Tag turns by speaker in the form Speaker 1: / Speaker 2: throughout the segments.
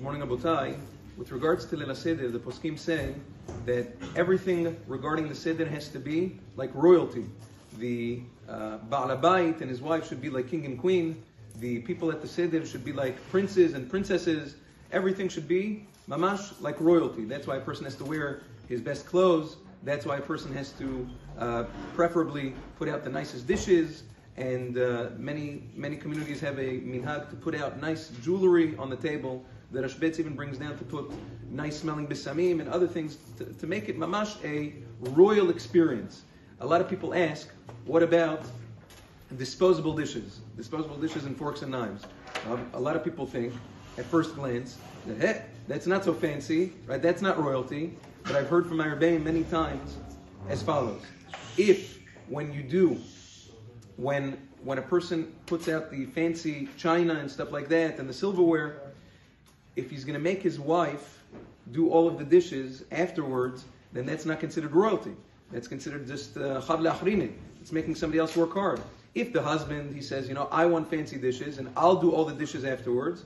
Speaker 1: Morning Abotai. With regards to Leil Seder, the poskim say that everything regarding the Seder has to be like royalty. The uh, Baal Bayit and his wife should be like king and queen. The people at the Seder should be like princes and princesses. Everything should be mamash like royalty. That's why a person has to wear his best clothes. That's why a person has to uh, preferably put out the nicest dishes. And uh, many many communities have a minhag to put out nice jewelry on the table. The Rashbetz even brings down to put nice smelling bisamim and other things to, to make it mamash a royal experience. A lot of people ask, what about disposable dishes? Disposable dishes and forks and knives. Um, a lot of people think, at first glance, that hey, that's not so fancy, right? That's not royalty. But I've heard from my rebbeim many times as follows: If when you do, when when a person puts out the fancy china and stuff like that and the silverware, if he's going to make his wife do all of the dishes afterwards, then that's not considered royalty. That's considered just chav uh, It's making somebody else work hard. If the husband, he says, you know, I want fancy dishes and I'll do all the dishes afterwards,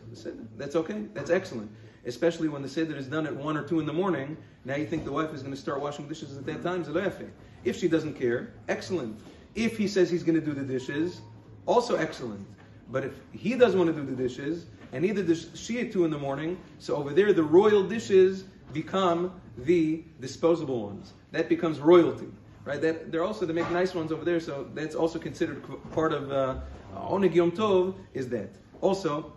Speaker 1: that's okay. That's excellent. Especially when the seder is done at 1 or 2 in the morning, now you think the wife is going to start washing dishes at that time, laughing. If she doesn't care, excellent. If he says he's going to do the dishes, also excellent. But if he doesn't want to do the dishes, and neither the she 2 in the morning, so over there the royal dishes become the disposable ones. That becomes royalty right? That they're also they make nice ones over there, so that's also considered part of uh, Oneg Yom Tov. Is that also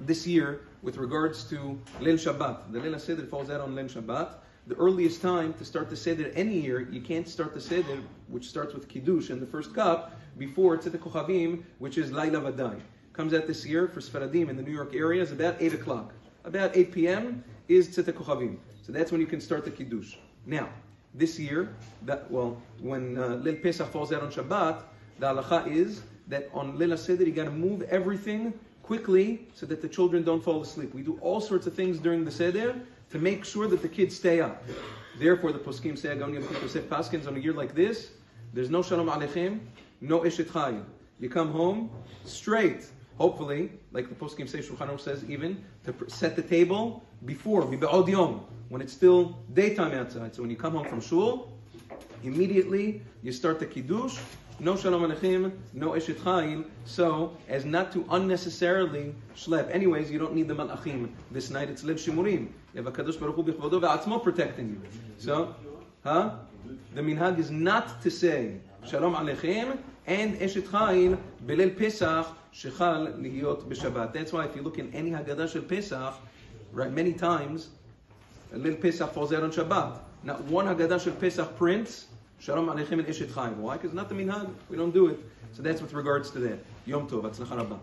Speaker 1: this year with regards to Leil Shabbat? The Leil Seder falls out on Leil Shabbat. The earliest time to start the Seder any year, you can't start the Seder, which starts with Kiddush in the first cup, before Tzeit HaKochavim, which is Laila Vadai. Comes out this year for Sfaradim in the New York area is about 8 o'clock. About 8 p.m. is Tzeit HaKochavim. So that's when you can start the Kiddush. Now, this year, that well, when uh, Leil Pesach falls out on Shabbat, the halacha is that on Leil Seder you got to move everything quickly so that the children don't fall asleep. We do all sorts of things during the Seder to make sure that the kids stay up. Therefore, the poskim say, Paskins on a year like this, there's no Shalom Aleichem, no Eshet Chayil. You come home straight, hopefully, like the poskim say, Shulchan Aruch says even, to set the table before, when it's still daytime outside. So when you come home from shul, immediately you start the kiddush. No shalom aleichem, no eshet chayil, so as not to unnecessarily schlep. Anyways, you don't need the malachim. This night it's leil shimurim. You have a kadosh baruch hu ve'atzmo protecting you. So, huh? The minhag is not to say shalom aleichem and eshet chayim belel pesach shechal lihiyot b'shabbat. That's why if you look in any Haggadah shel Pesach, right, many times Leil Pesach falls out on Shabbat. Not one Haggadah Shel Pesach prints, Shalom Aleichem and Eshet Chayil. Why? Because not the minhag. We don't do it. So that's with regards to that. Yom Tov. Hatzlacha